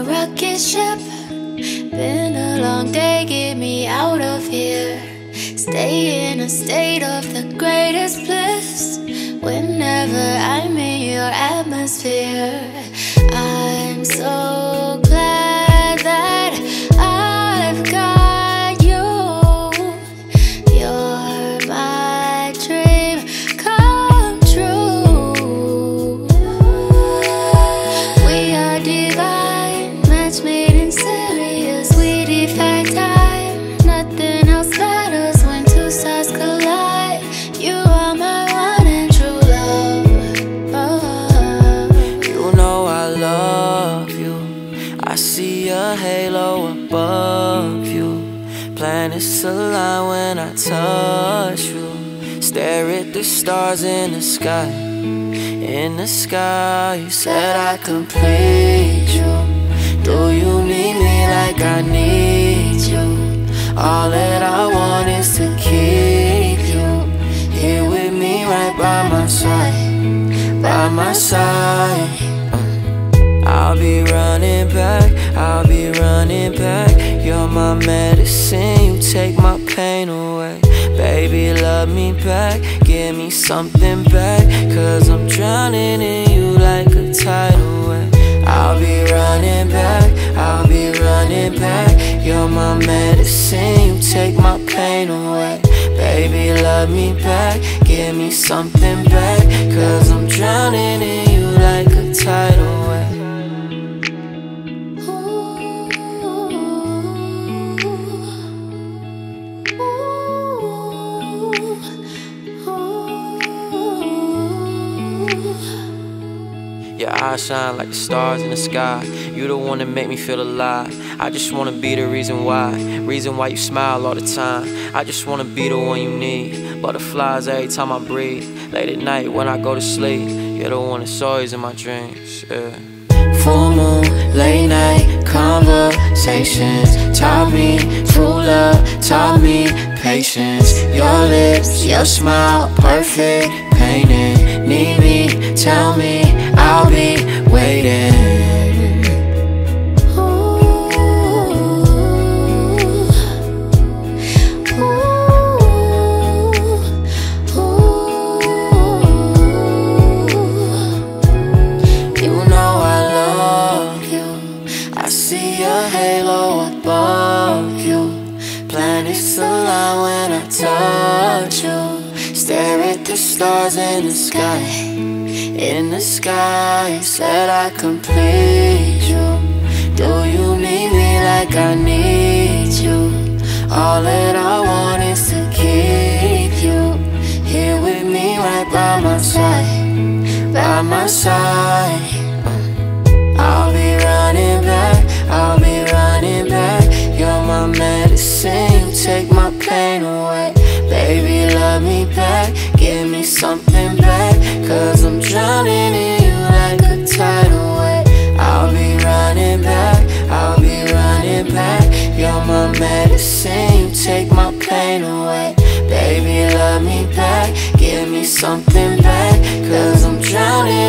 Your rocket ship. Been a long day, get me out of here. Stay in a state of the greatest bliss. Whenever I'm in your atmosphere, I'm so above you. Planets align when I touch you. Stare at the stars in the sky. In the sky, you said I complete you. Do you need me like I need you? All that I want is to keep you here with me, right by my side, by my side. I'll be running back, I'll be running back. You're my medicine, you take my pain away. Baby, love me back, give me something back. Cause I'm drowning in you like a tidal wave. I'll be running back, I'll be running back. You're my medicine, you take my pain away. Baby, love me back, give me something back. Cause I'm drowning in you Eyes shine like the stars in the sky. You the one that make me feel alive. I just wanna be the reason why. Reason why you smile all the time. I just wanna be the one you need. Butterflies every time I breathe. Late at night when I go to sleep. You're the one that's always in my dreams. Yeah. Full moon, late night conversations taught me true love, taught me patience. Your lips, your smile, perfect painting. Need me, tell me, a halo above you. Planets align when I touch you. Stare at the stars in the sky. In the sky, said I complete you. Do you need me like I need you? All that I want is to keep you here with me, right by my side by my side. same. you take my pain away Baby, love me back, give me something back Cause I'm drowning